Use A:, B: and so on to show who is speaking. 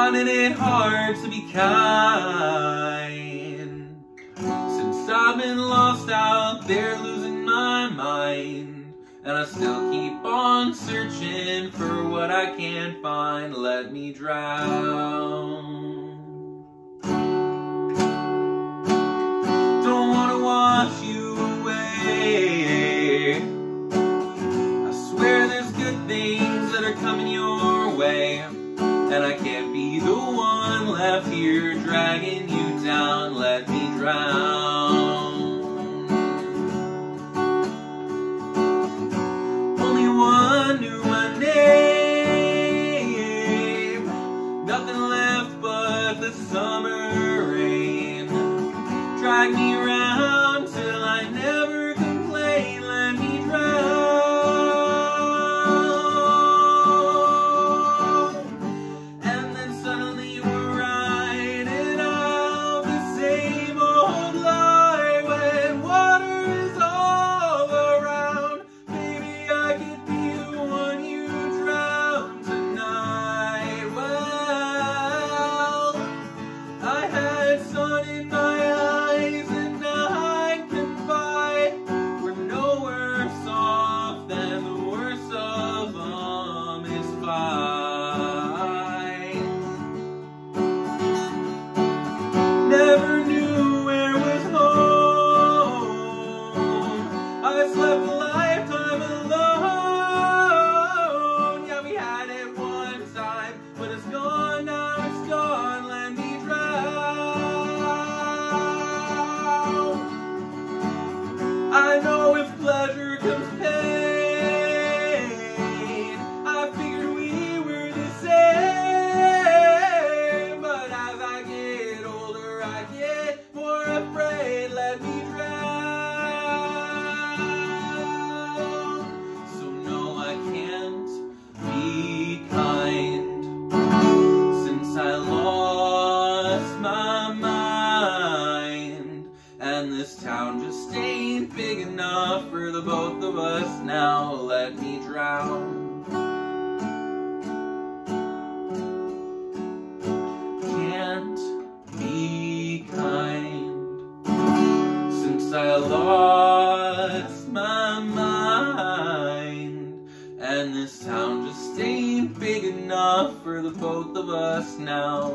A: finding it hard to be kind. Since I've been lost out there losing my mind, and I still keep on searching for what I can't find, let me drown. Don't wanna wash you away. I swear there's good things that are coming your way. And I can't be the one left here dragging you down. Let me drown. Only one knew my name. Nothing left but the summer rain. Drag me I know if pleasure comes pain. I figured we were the same. But as I get older, I get And this town just ain't big enough for the both of us now. Let me drown. Can't be kind since I lost my mind. And this town just ain't big enough for the both of us now.